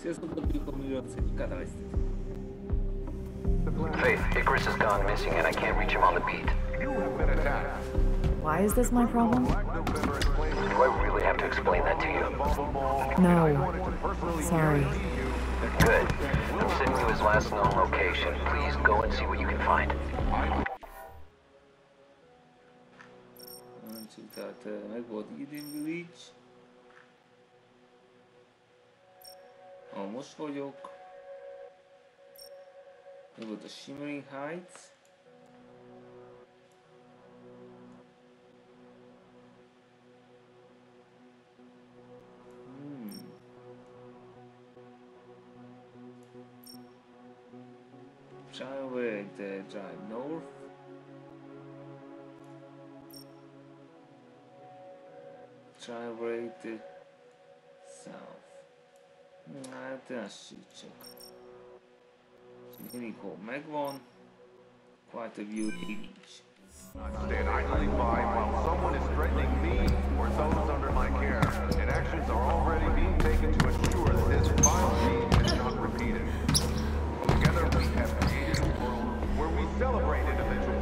Sziasztok, dobjuk a műröt, Katalysztit. Faith, Icarus has gone missing and I can't reach him on the beat. Why is this my problem? Do I really have to explain that to you? No. Sorry. Good. I'm sending you his last known location. Please go and see what you can find. Mentsük, tehát meg volt Eden Village. Ahol most vagyok. Meg volt a Shimmering Heights. Hmm. Drive the drive north. The Hát lassítsuk. Unicó megvan. Quite a view nincs. Stand someone is threatening me or those under my care, and actions are already being taken to ensure that this vile deed is not repeated. Together we have created a world where we celebrate individual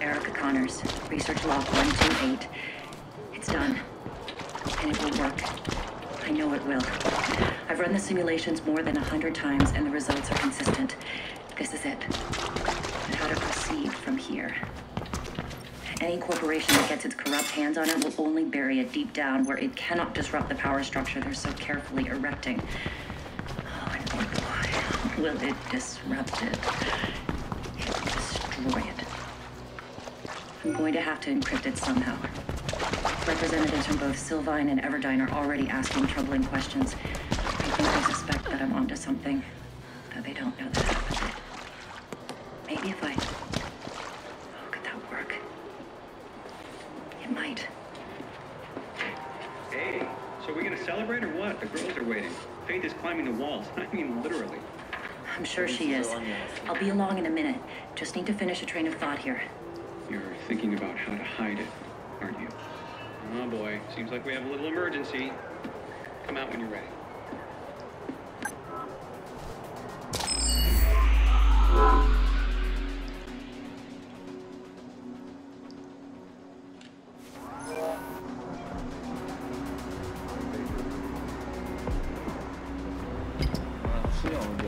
Erica Connors, research log 128. It's done. And it will work. I know it will. I've run the simulations more than a hundred times and the results are consistent. This is it. But how to proceed from here? Any corporation that gets its hands on it will only bury it deep down where it cannot disrupt the power structure they're so carefully erecting. Oh, and boy, will it disrupt it. It will destroy it. I'm going to have to encrypt it somehow. Representatives from both Sylvine and Everdine are already asking troubling questions. I think they suspect that I'm onto something, though they don't know that happened. Maybe if I... climbing the walls. I mean, literally. I'm sure she is. I'll be along in a minute. Just need to finish a train of thought here. You're thinking about how to hide it, aren't you? Oh boy, seems like we have a little emergency. Come out when you're ready. Przyjąłem.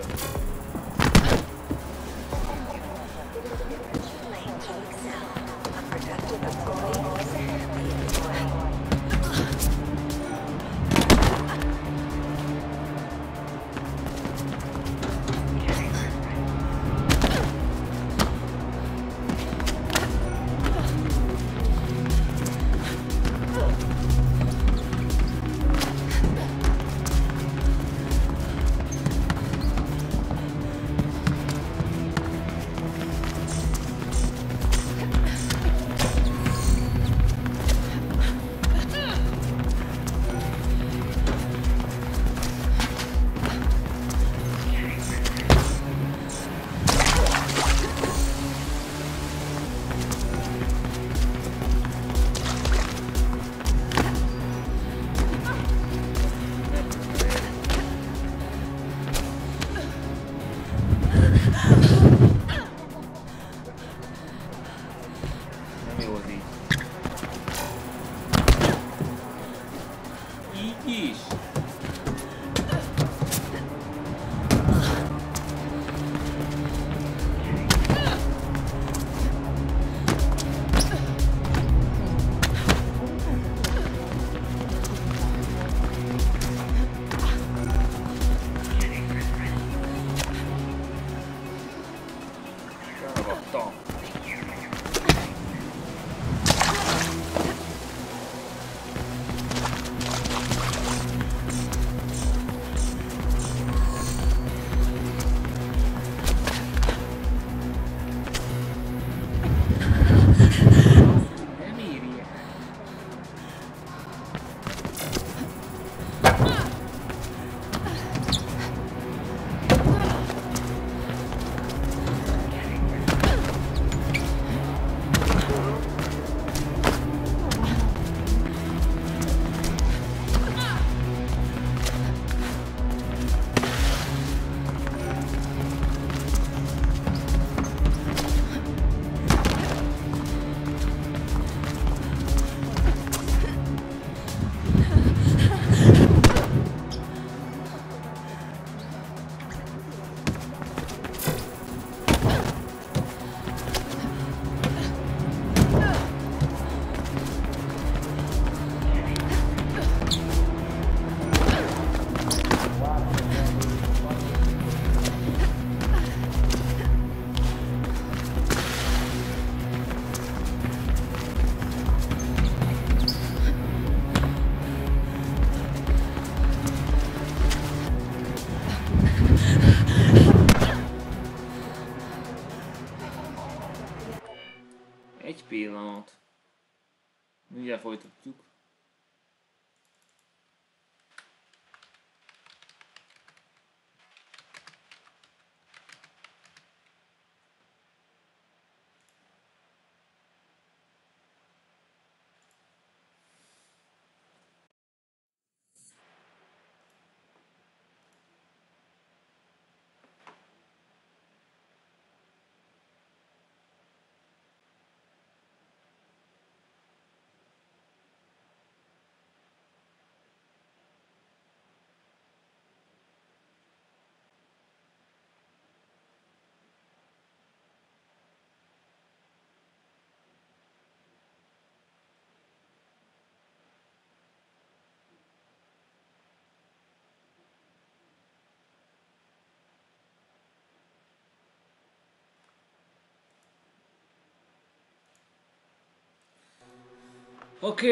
Ok.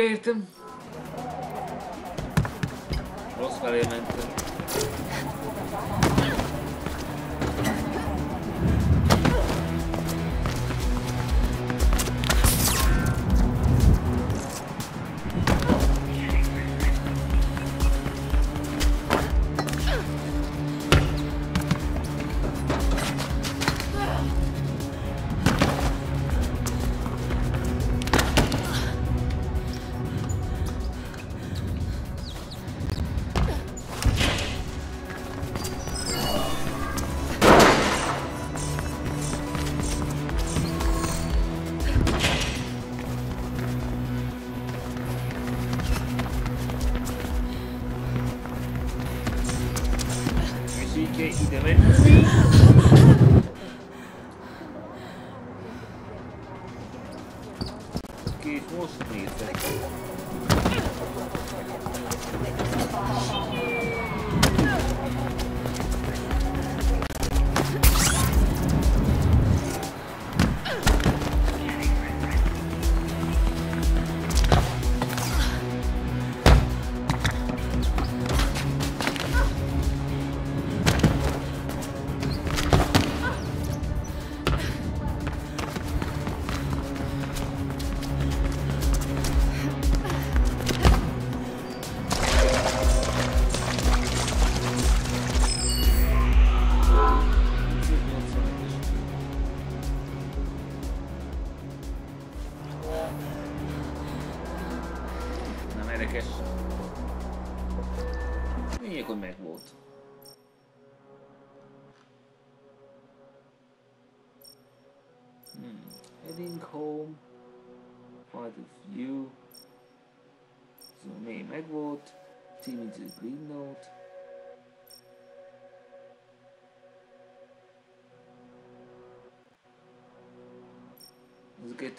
Lo scalimento.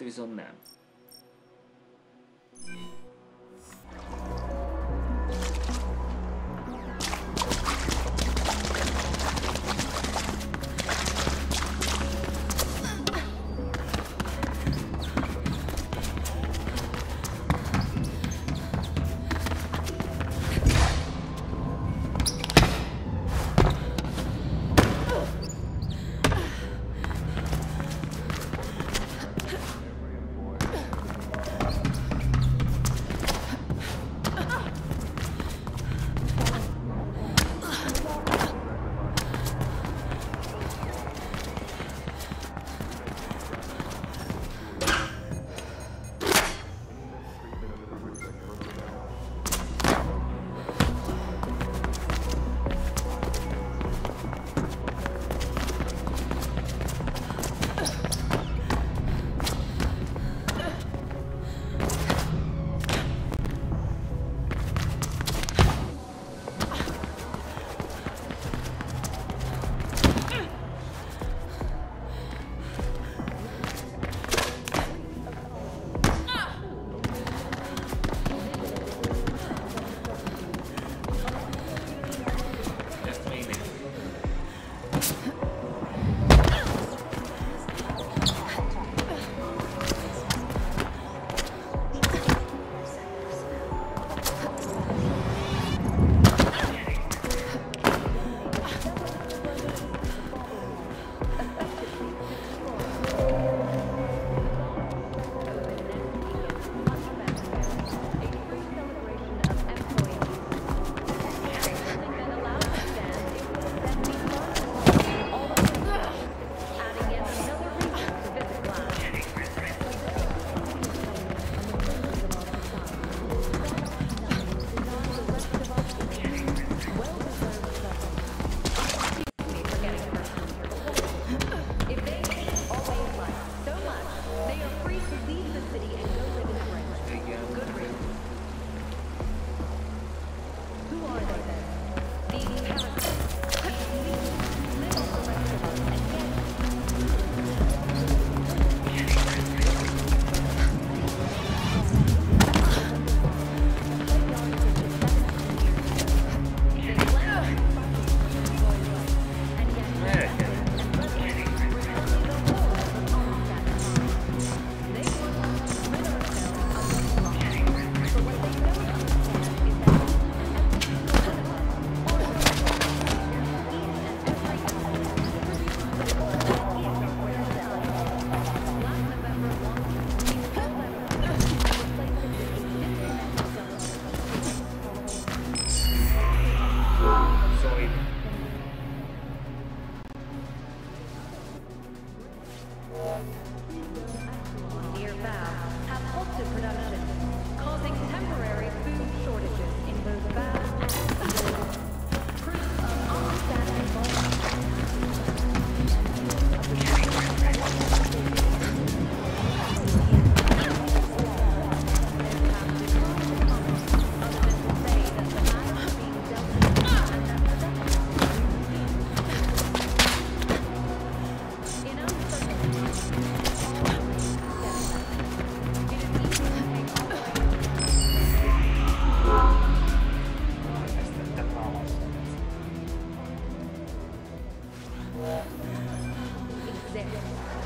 aktivizom nem.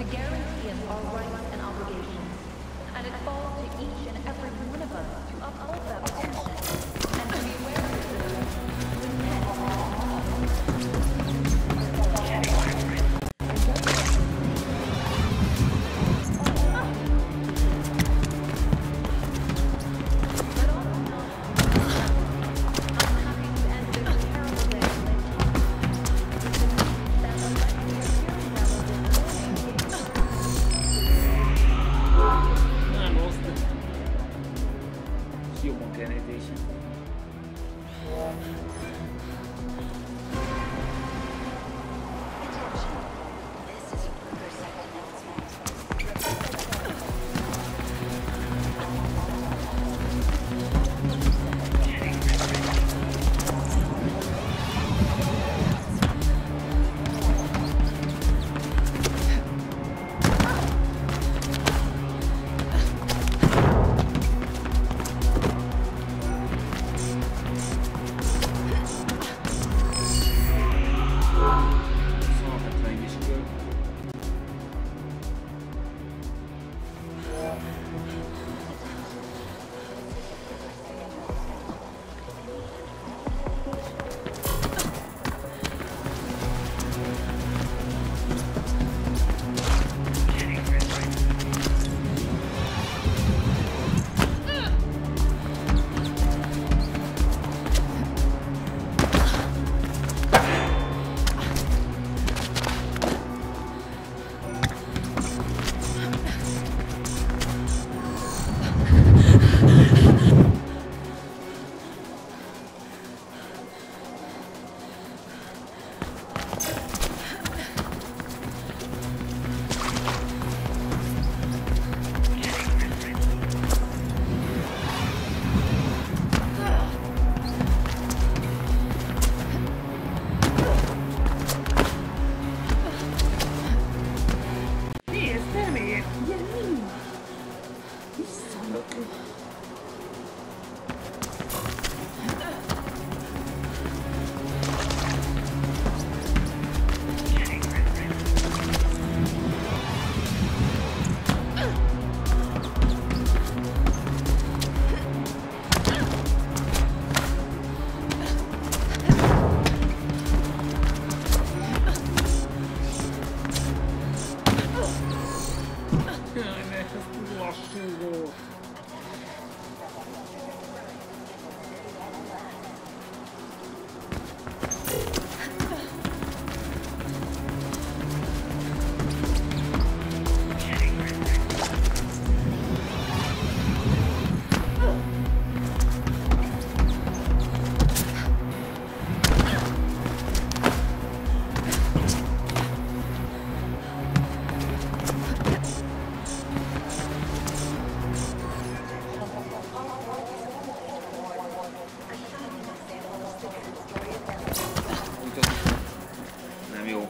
a guarantee of our rights and obligations, and it falls to each and every one of us to uphold that promise and to be aware of them with meal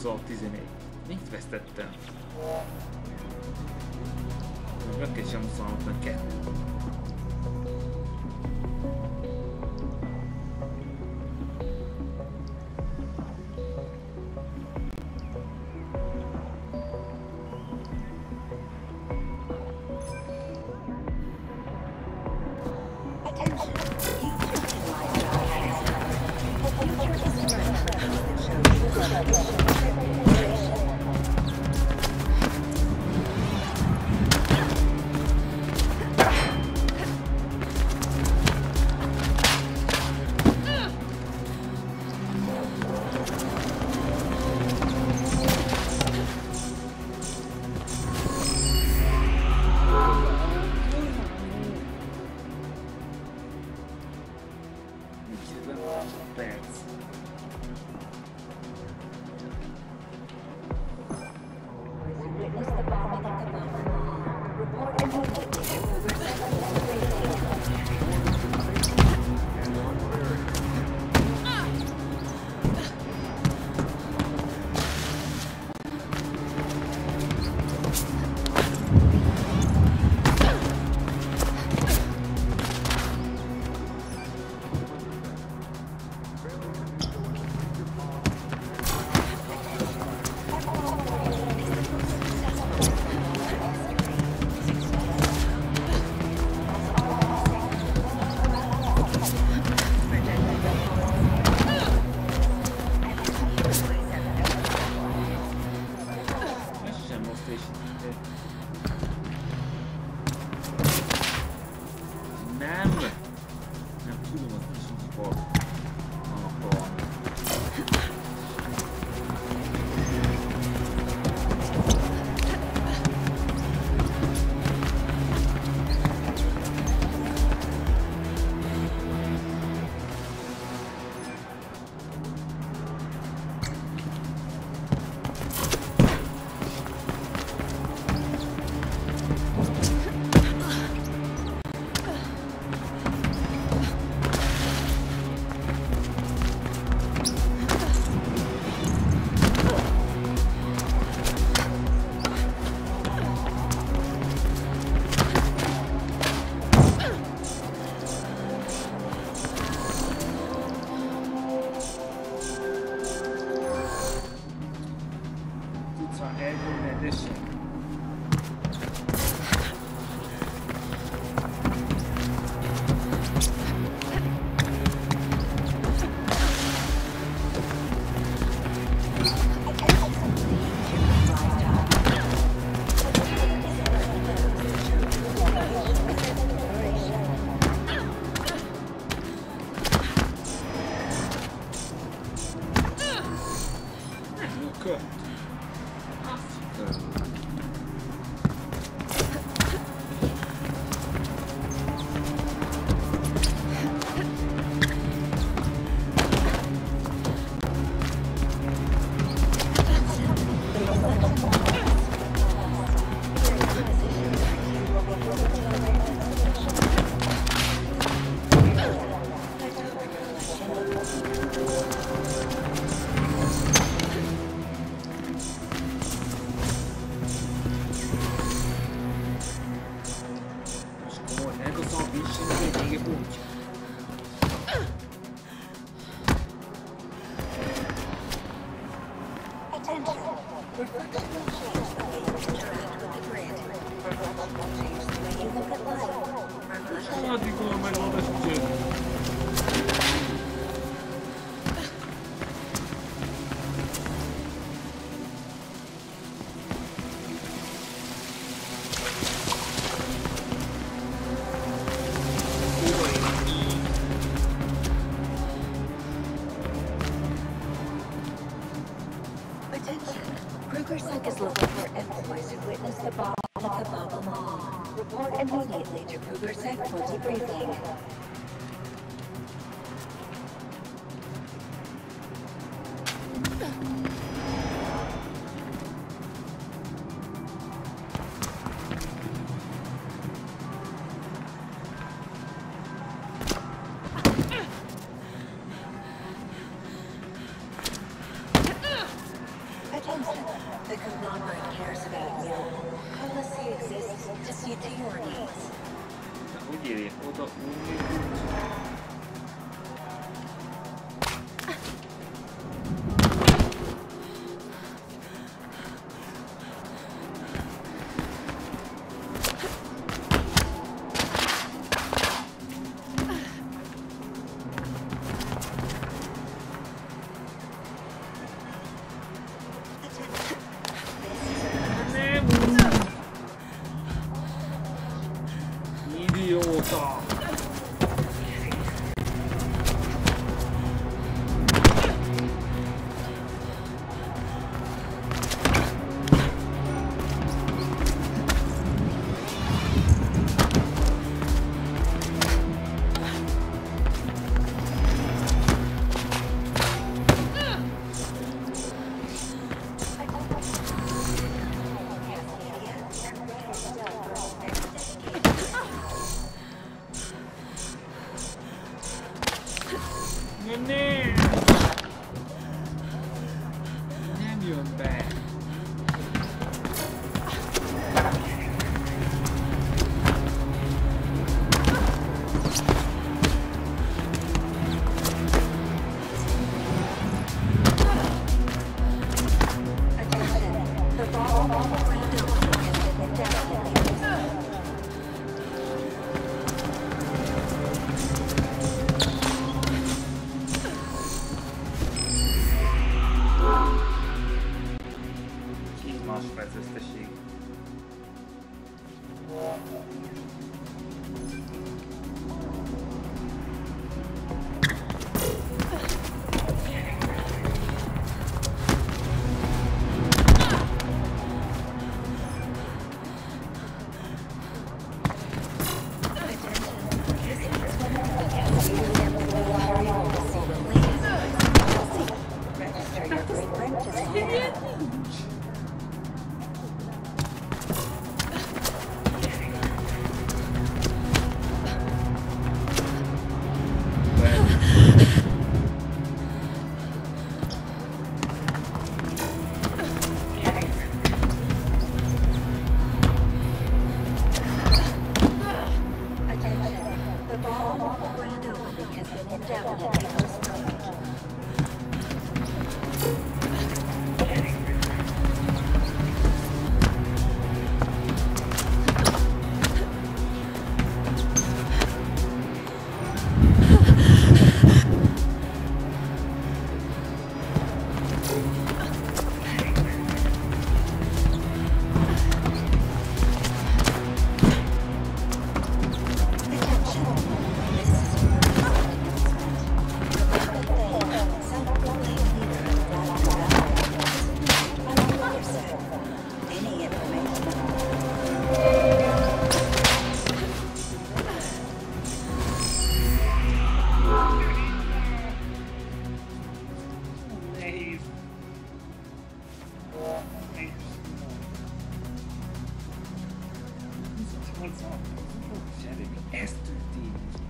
Azzal 14. Mit vesztettem? Megkérdezem 26-nak 2. udjeljen, odnosno Up? Sharing Esther.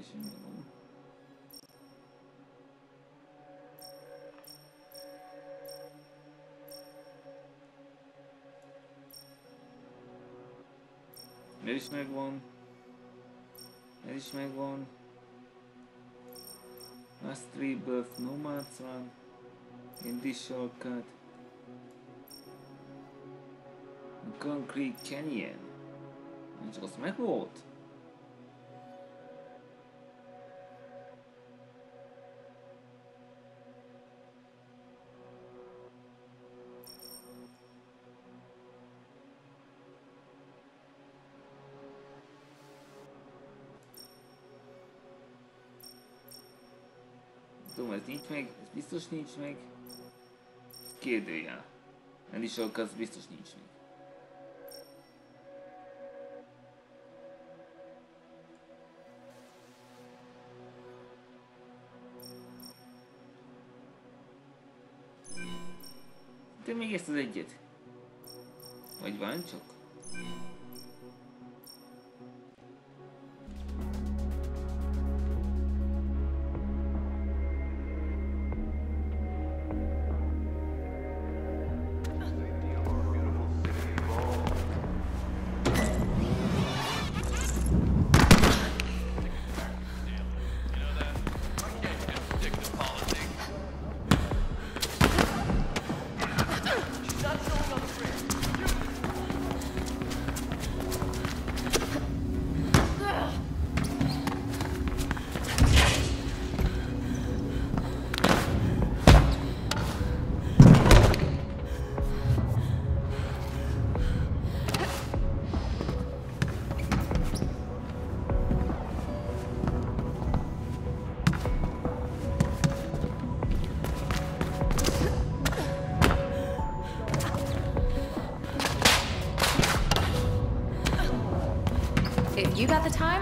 fishing with them. Ready smack one. Ready smack one. Last three birth nomads run in this shortcut. Concrete Canyon. And just smack? Ez nincs meg, ez biztos nincs meg. Kérdőjel. Nem is az biztos nincs meg. De még ezt az egyet. Vagy van csak?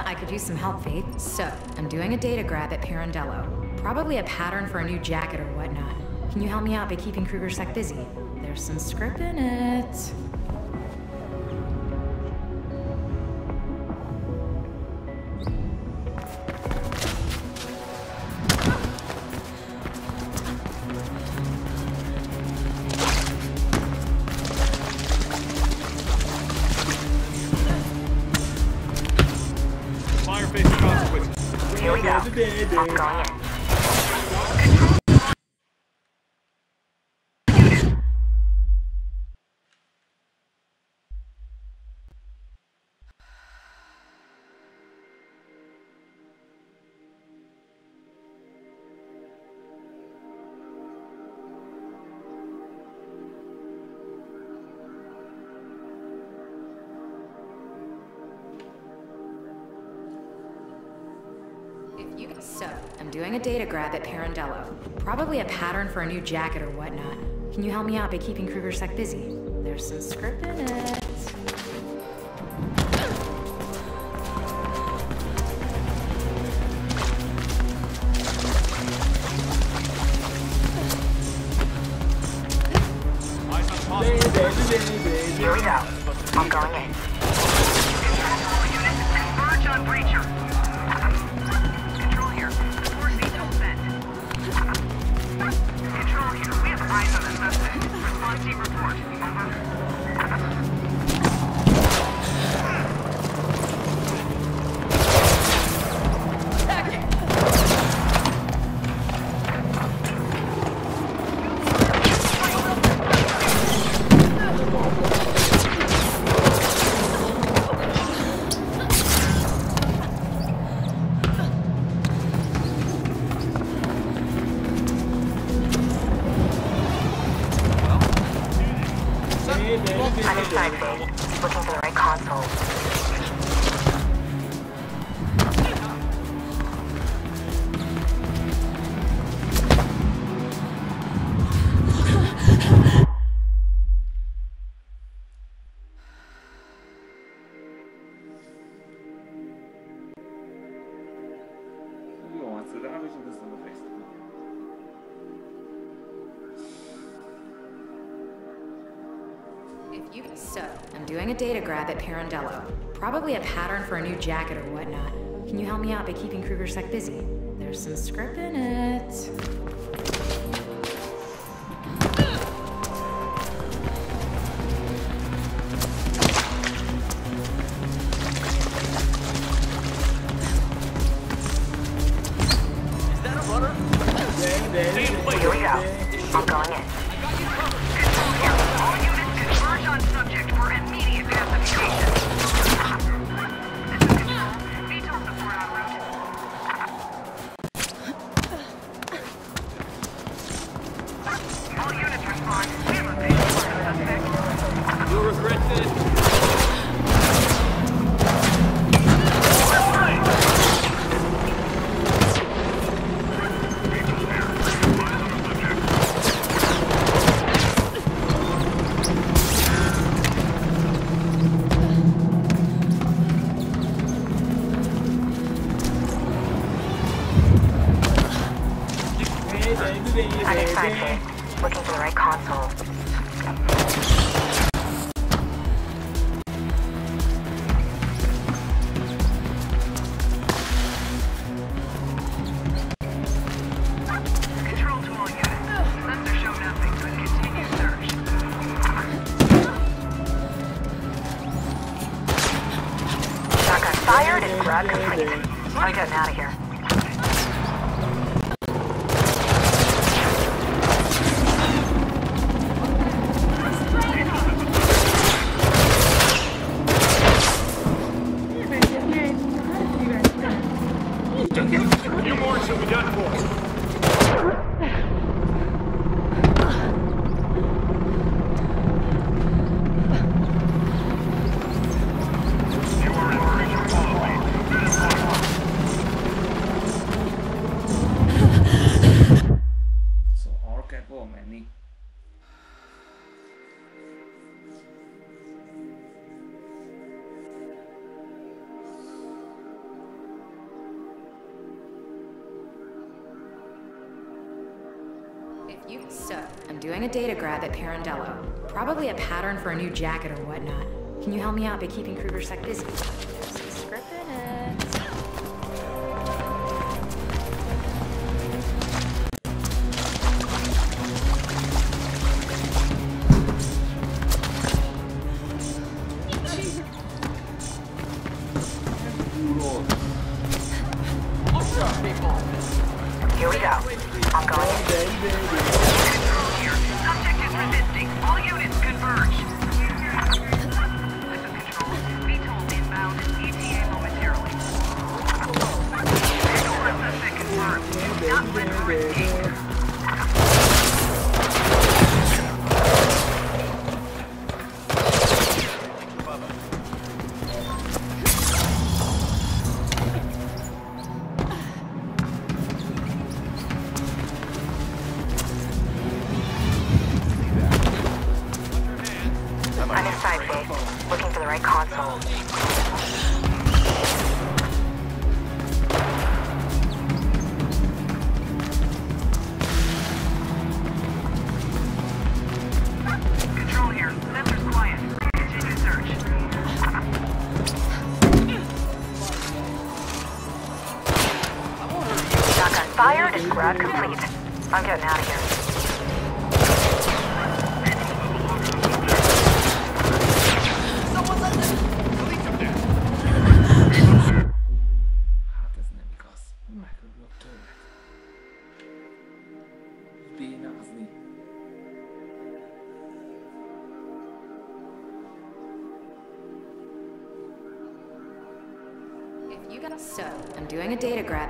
I could use some help, Faith. So, I'm doing a data grab at Pirandello. Probably a pattern for a new jacket or whatnot. Can you help me out by keeping Kruger Sec busy? There's some script in it. A data grab at Pirandello. Probably a pattern for a new jacket or whatnot. Can you help me out by keeping Kruger Sec busy? There's some script in it. Doing a data grab at Pirandello. Probably a pattern for a new jacket or whatnot. Can you help me out by keeping Kruger Sec busy? There's some script in it. You, sir, I'm doing a data grab at Pirandello. Probably a pattern for a new jacket or whatnot. Can you help me out by keeping Kruger Sec busy?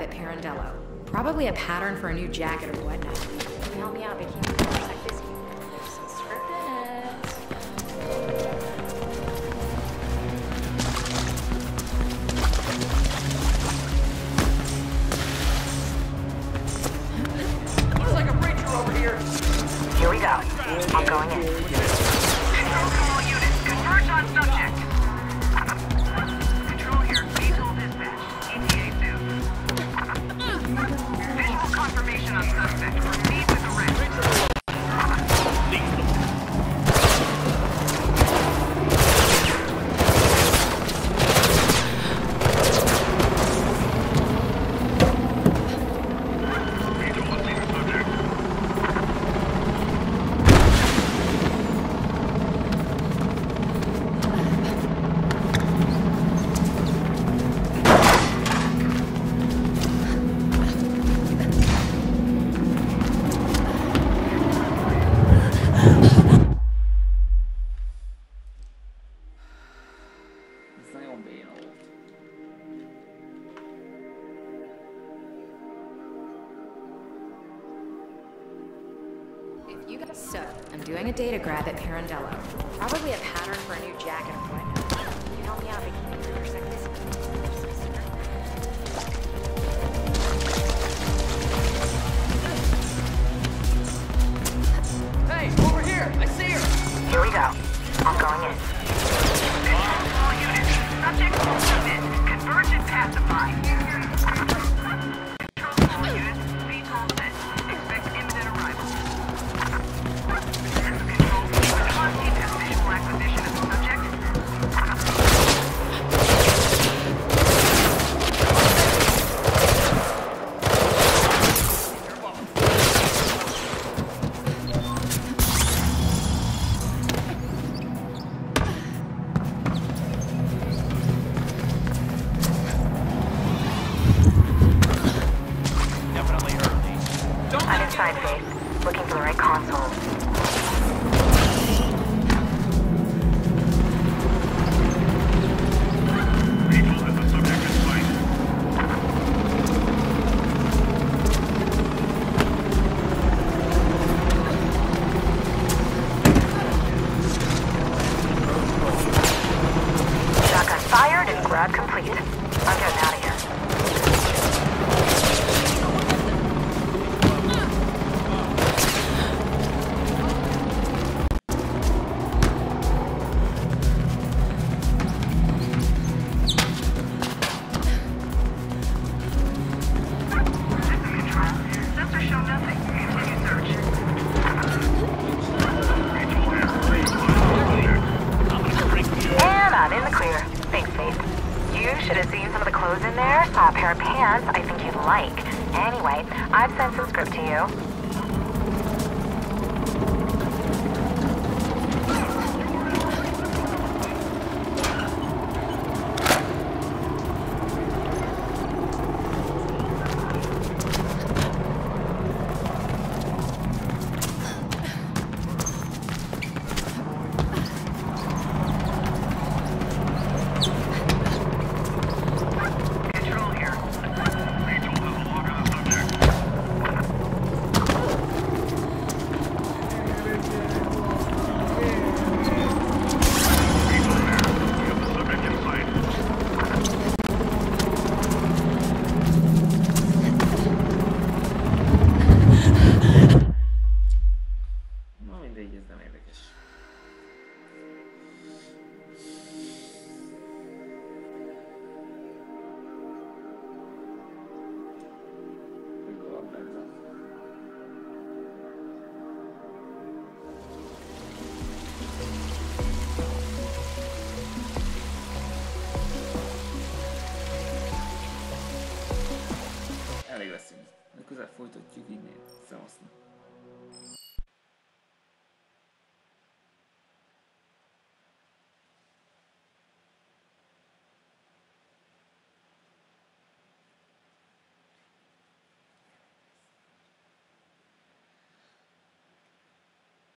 at Pirandello. Probably a pattern for a new jacket or whatnot. Help me out, Bikini. clothes in there, saw a pair of pants I think you'd like. Anyway, I've sent some script to you.